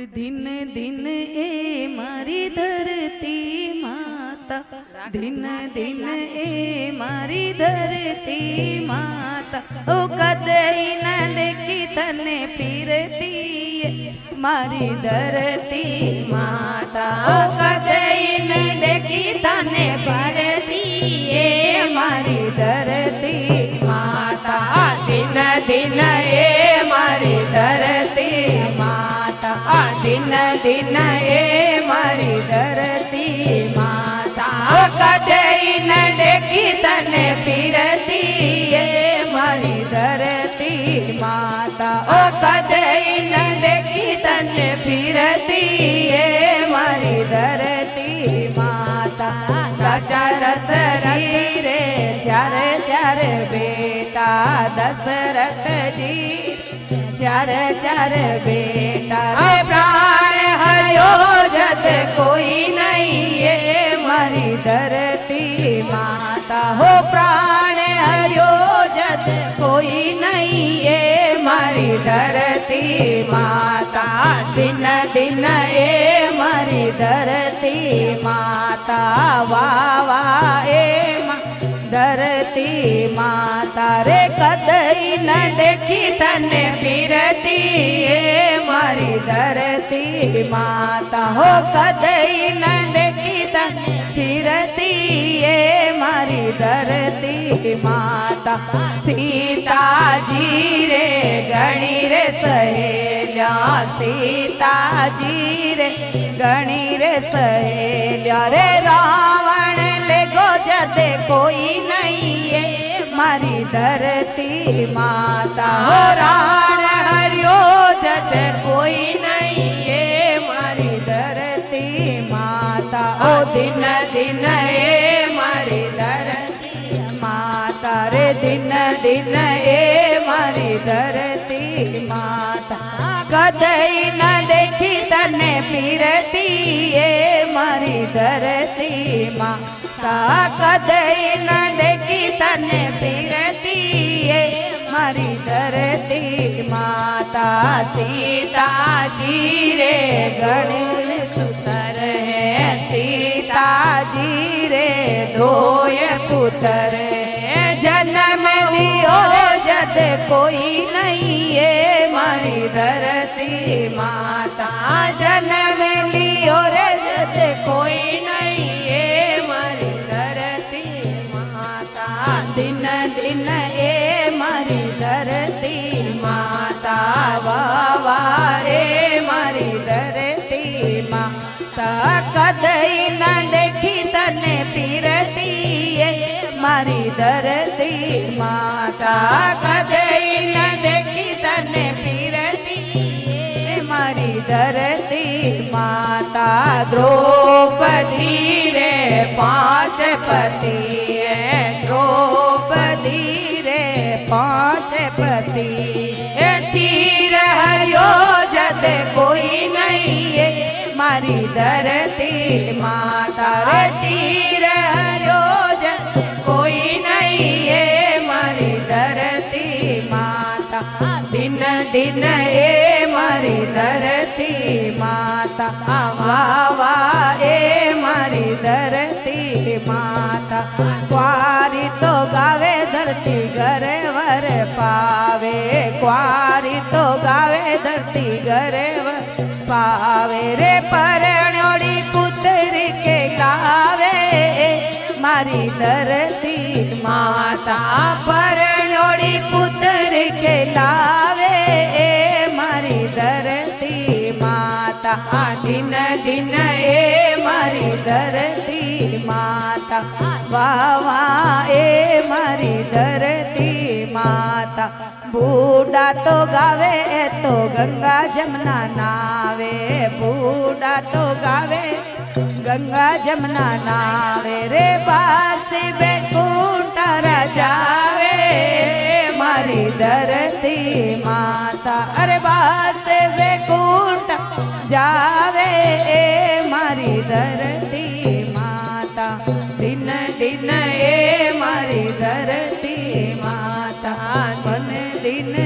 दिन दिन ए मारी धरती माता। दिन दिन ए मारी धरती माता। ओ कद न देखी तने फिरती मारी धरती माता। ओ कद न दिन दिन ए मारी धरती, माता कदई न देखी तने फिरती, ए मारी धरती, माता ओ कदई न देखी तने फिरती, ए मारी धरती, माता दशरथ रही रे, चार चर बेटा, दशरथ जी, चार चार बेटा। कोई नहीं, ये मरी धरती माता। हो प्राण हरियो जत कोई नहीं, ये मरी धरती माता। दिन दिन ये मरी धरती माता। वाह वाह धरती माता रे कदई न देखी तने फिरती मारी धरती माता हो कदई न देखी तन फिरती मारी धरती माता। सीता जी रे, गणी रे सहेल्या, सीता जी रे, गणी रे सहेल्या रे राम दे कोई नहीं है। मारी धरती माता। हो राण हरियो जद कोई नहीं है। मारी धरती माता। ओ दिन दिन ए मारी धरती माता। रे दिन दिन ए मारी धरती माता। कदई न देखी तने फिरती ए मारी धरती माँ। माता कदई न देखी तने मारी धरती माता सीता जी रे, गणेश पुत्र है। सीता जी रे धोय पुतर है। जन्म दियो जद कोई नहीं है। मारी धरती माता, जन्म लियो रे, जद कोई વાવા રે મારી ધરતી માતા કદઈ ન દેખી તને પીરતી એ મારી ધરતી માતા કદઈ ન દેખી તને પીરતી એ મારી ધરતી માતા દ્રૌપદી રે પાંચ પતિ એ દ્રૌપદી રે પાંચ પતિ मारी दर तिल माता चीर रोजन कोई नहीं ये मारी धरती माता। दिन दिन ये मारी धरती माता। वावा ए मारी धरती माता। क्वारी तो गावे धरती घर वर पावे। क्वारी तो गावे धरती घर वर पावे रे परण्योड़ी पुत्र के लावे मारी धरती माता परण्योड़ी पुत्र के लावे। मारी धरती माता दिन दिन ए, मारी धरती माता। वावा ए, मारी बूढ़ा तो गावे तो गंगा जमुना नावे। बूढ़ा तो गावे, गंगा जमुना नावे। रे बासी बैकुंठ जावे मारी धरती माता। अरे बात बैकुंठ जावे, मारी धरती माता। दिन दिन ए, मारी धरती माता। Amen.